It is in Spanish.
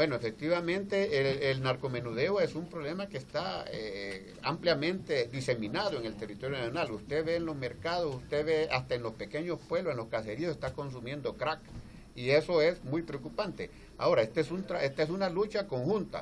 Bueno, efectivamente, el, narcomenudeo es un problema que está eh, ampliamente diseminado en el territorio nacional. Usted ve en los mercados, usted ve hasta en los pequeños pueblos, en los caseríos, está consumiendo crack. Y eso es muy preocupante. Ahora, esta es, un esta es una lucha conjunta.